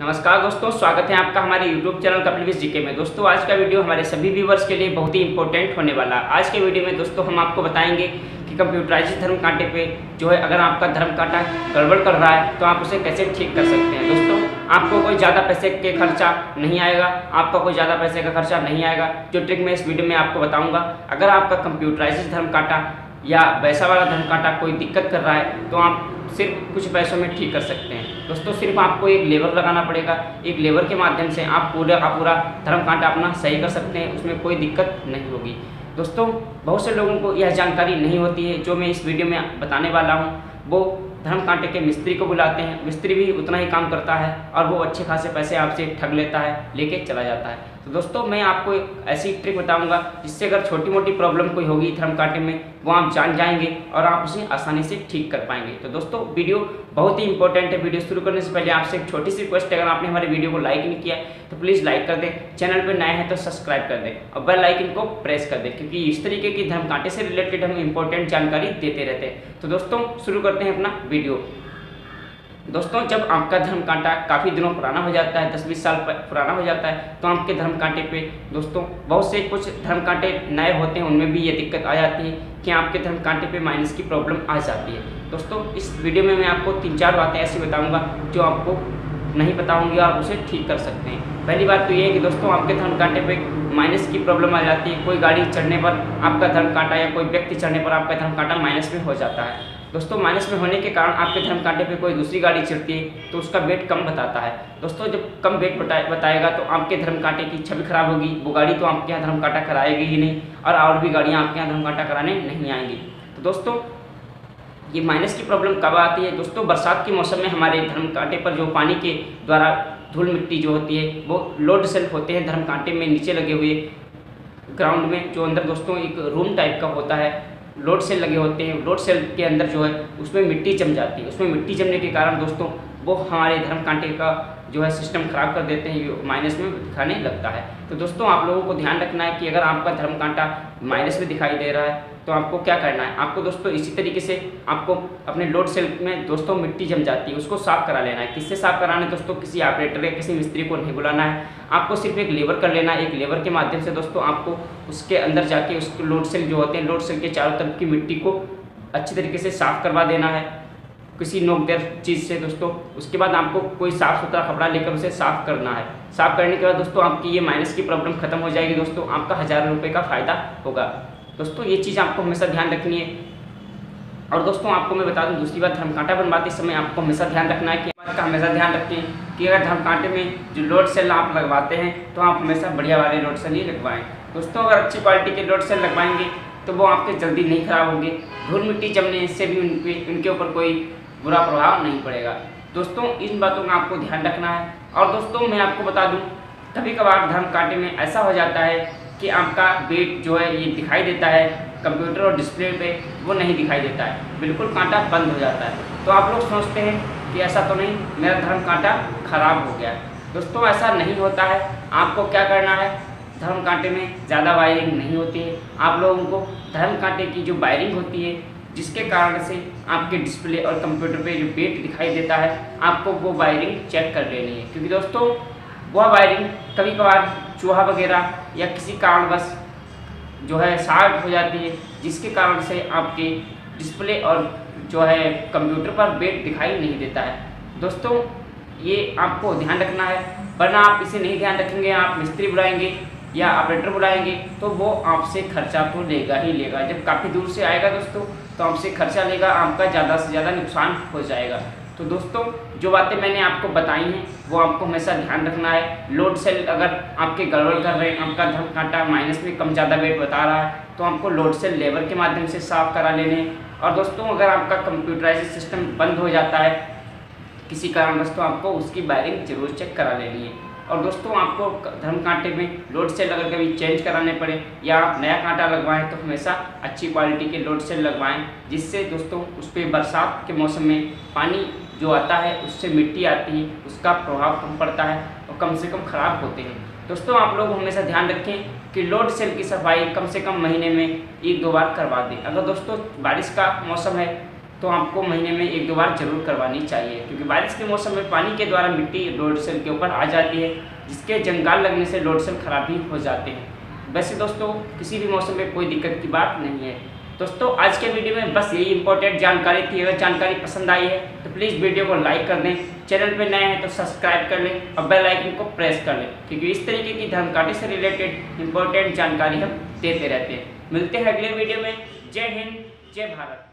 नमस्कार दोस्तों, स्वागत है आपका हमारे YouTube channel Kapil Vij GK में। दोस्तों, आज का वीडियो हमारे सभी व्यूवर्स के लिए बहुत ही इंपॉर्टेंट होने वाला। आज के वीडियो में दोस्तों, हम आपको बताएँगे कि कंप्यूटराइज धर्म कांटे पे जो है, अगर आपका धर्म कांटा गड़बड़ कर रहा है तो आप उसे कैसे ठीक कर सकते हैं? दोस्तों, आपको कोई ज़्यादा पैसे के खर्चा नहीं आएगा, आपका कोई ज़्यादा पैसे का खर्चा नहीं आएगा। जो ट्रिक मैं इस वीडियो में आपको बताऊँगा, अगर आपका कंप्यूटराइज धर्म कांटा या पैसा वाला धर्म कांटा कोई दिक्कत कर रहा है तो आप सिर्फ़ कुछ पैसों में ठीक कर सकते हैं। दोस्तों, सिर्फ़ आपको एक लेबर लगाना पड़ेगा। एक लेबर के माध्यम से आप पूरा का पूरा धर्म कांटा अपना सही कर सकते हैं, उसमें कोई दिक्कत नहीं होगी। दोस्तों, बहुत से लोगों को यह जानकारी नहीं होती है, जो मैं इस वीडियो में बताने वाला हूँ। वो धर्म कांटे के मिस्त्री को बुलाते हैं। मिस्त्री भी उतना ही काम करता है और वो अच्छे खासे पैसे आपसे ठग लेता है, लेके चला जाता है। तो दोस्तों, मैं आपको एक ऐसी ट्रिक बताऊँगा, जिससे अगर छोटी मोटी प्रॉब्लम कोई होगी धर्म कांटे में, वो आप जान जाएँगे और आप उसे आसानी से ठीक कर पाएँगे। तो दोस्तों, वीडियो बहुत ही इंपॉर्टेंट है। वीडियो शुरू करने से पहले आपसे एक छोटी सी रिक्वेस्ट है, अगर आपने हमारे वीडियो को लाइक नहीं किया तो प्लीज़ लाइक कर दें। चैनल पर नए हैं तो सब्सक्राइब कर दें और बेल आइकन को प्रेस कर दें, क्योंकि इस तरीके की धर्म कांटे से रिलेटेड हम इंपॉर्टेंट जानकारी देते रहते हैं। तो दोस्तों, शुरू करते हैं अपना वीडियो। दोस्तों, जब आपका धर्म कांटा काफ़ी दिनों पुराना हो जाता है, दस बीस साल पुराना हो जाता है तो आपके धर्म कांटे पे, दोस्तों, बहुत से कुछ धर्म कांटे नए होते हैं, उनमें भी ये दिक्कत आ जाती है कि आपके धर्म कांटे पे माइनस की प्रॉब्लम आ जाती है। दोस्तों, इस वीडियो में मैं आपको तीन चार बातें ऐसी बताऊँगा, जो आपको नहीं पता आप उसे ठीक कर सकते हैं। पहली बात तो ये है कि दोस्तों, आपके धर्म कांटे पे माइनस की प्रॉब्लम आ जाती है, कोई गाड़ी चढ़ने पर आपका धर्म कांटा या कोई व्यक्ति चढ़ने पर आपका धर्म कांटा माइनस में हो जाता है। दोस्तों माइनस में होने के कारण आपके धर्म कांटे पे कोई दूसरी गाड़ी चढ़ती है तो उसका वेट कम बताता है। दोस्तों, जब कम वेट बताएगा तो आपके धर्म कांटे की छवि खराब होगी। वो गाड़ी तो आपके यहाँ धर्म कांटा कराएगी ही नहीं, और और भी गाड़ियाँ आपके यहाँ धर्म कांटा कराने नहीं आएँगी। तो दोस्तों, ये माइनस की प्रॉब्लम कब आती है? दोस्तों, बरसात के मौसम में हमारे धर्म कांटे पर जो पानी के द्वारा धूल मिट्टी जो होती है, वो लोड सेल्फ होते हैं धर्म कांटे में नीचे लगे हुए ग्राउंड में, जो अंदर दोस्तों एक रूम टाइप का होता है। लोड सेल लगे होते हैं लोड सेल के अंदर जो है, उसमें मिट्टी जम जाती है। उसमें मिट्टी जमने के कारण दोस्तों वो हमारे धर्म कांटे का जो है सिस्टम खराब कर देते हैं माइनस में दिखाने लगता है। तो दोस्तों, आप लोगों को ध्यान रखना है कि अगर आपका धर्म कांटा माइनस में दिखाई दे रहा है तो आपको क्या करना है? आपको दोस्तों इसी तरीके से आपको अपने लोड सेल में दोस्तों मिट्टी जम जाती है, उसको साफ़ करा लेना है। किससे साफ़ कराना है दोस्तों? किसी ऑपरेटर या किसी मिस्त्री को नहीं बुलाना है। आपको सिर्फ़ एक लेबर कर लेना है। एक लेबर के माध्यम से दोस्तों आपको उसके अंदर जाके उसके लोड सेल जो होते हैं लोड सेल के चारों तरफ़ की मिट्टी को अच्छी तरीके से साफ़ करवा देना है। किसी नोकदार चीज़ से दोस्तों, उसके बाद आपको कोई साफ़ सुथरा कपड़ा लेकर उसे साफ़ करना है। साफ़ करने के बाद दोस्तों, आपकी ये माइनस की प्रॉब्लम खत्म हो जाएगी दोस्तों, आपका हज़ार रुपये का फ़ायदा होगा। दोस्तों, ये चीज़ आपको हमेशा ध्यान रखनी है। और दोस्तों, आपको मैं बता दूँ, दूसरी बात, धर्मकांटा बनवाते समय आपको हमेशा ध्यान रखना है। कि बात का हमेशा ध्यान रखें कि अगर धर्मकांटे में जो लोड सेल आप लगवाते हैं तो आप हमेशा बढ़िया वाले लोड सेल ही लगवाएँ। दोस्तों, अगर अच्छी क्वालिटी के लोड सेल लगवाएँगे तो वो आपके जल्दी नहीं खराब होंगे। धूल मिट्टी जमने से भी उनके उनके ऊपर कोई बुरा प्रभाव नहीं पड़ेगा। दोस्तों, इन बातों का आपको ध्यान रखना है। और दोस्तों, मैं आपको बता दूँ, कभी कभार धर्म कांटे में ऐसा हो जाता है कि आपका वेट जो है, ये दिखाई देता है, कंप्यूटर और डिस्प्ले पे वो नहीं दिखाई देता है। बिल्कुल कांटा बंद हो जाता है। तो आप लोग सोचते हैं कि ऐसा तो नहीं, मेरा धर्म कांटा खराब हो गया। दोस्तों, ऐसा नहीं होता है। आपको क्या करना है? धर्म कांटे में ज़्यादा वायरिंग नहीं होती है। आप लोगों को धर्म कांटे की जो वायरिंग होती है जिसके कारण से आपके डिस्प्ले और कंप्यूटर पे जो बेट दिखाई देता है, आपको वो वायरिंग चेक कर लेनी है। क्योंकि दोस्तों वह वायरिंग कभी कभार चूहा वगैरह या किसी कारणवश जो है शार्ट हो जाती है, जिसके कारण से आपके डिस्प्ले और जो है कंप्यूटर पर बेट दिखाई नहीं देता है। दोस्तों, ये आपको ध्यान रखना है। वरना आप इसे नहीं ध्यान रखेंगे, आप मिस्त्री बुलाएँगे या ऑपरेटर बुलाएँगे तो वो आपसे खर्चा तो लेगा ही लेगा। जब काफ़ी दूर से आएगा दोस्तों तो आपसे खर्चा लेगा, आपका ज़्यादा से ज़्यादा नुकसान हो जाएगा। तो दोस्तों, जो बातें मैंने आपको बताई हैं, वो आपको हमेशा ध्यान रखना है। लोड सेल अगर आपके गड़बड़ कर रहे हैं, आपका धम कांटा माइनस में कम ज़्यादा वेट बता रहा है तो आपको लोड सेल लेबर के माध्यम से साफ़ करा लेने और दोस्तों, अगर आपका कंप्यूटराइज सिस्टम बंद हो जाता है, किसी कारणवश तो आपको उसकी वायरिंग ज़रूर चेक करा लेनी है। और दोस्तों, आपको धर्म कांटे में लोड सेल अगर कभी चेंज कराने पड़े या आप नया कांटा लगवाएँ तो हमेशा अच्छी क्वालिटी के लोड सेल लगवाएँ, जिससे दोस्तों, उस पर बरसात के मौसम में पानी जो आता है, उससे मिट्टी आती है, उसका प्रभाव कम पड़ता है और कम से कम ख़राब होते हैं। दोस्तों, आप लोग हमेशा ध्यान रखें कि लोड सेल की सफ़ाई कम से कम महीने में एक दो बार करवा दें। अगर दोस्तों, बारिश का मौसम है तो आपको महीने में एक दो बार ज़रूर करवानी चाहिए, क्योंकि बारिश के मौसम में पानी के द्वारा मिट्टी लोड सेल के ऊपर आ जाती है, जिसके जंगाल लगने से लोड सेल खराब भी हो जाते हैं। वैसे दोस्तों, किसी भी मौसम में कोई दिक्कत की बात नहीं है। दोस्तों, आज के वीडियो में बस यही इंपॉर्टेंट जानकारी थी। अगर जानकारी पसंद आई है तो प्लीज़ वीडियो को लाइक कर दें। चैनल पर नए हैं तो सब्सक्राइब कर लें और बेल आइकन को प्रेस कर लें, क्योंकि इस तरीके की धर्मकाठी से रिलेटेड इंपॉर्टेंट जानकारी हम देते रहते हैं। मिलते हैं अगले वीडियो में। जय हिंद, जय भारत।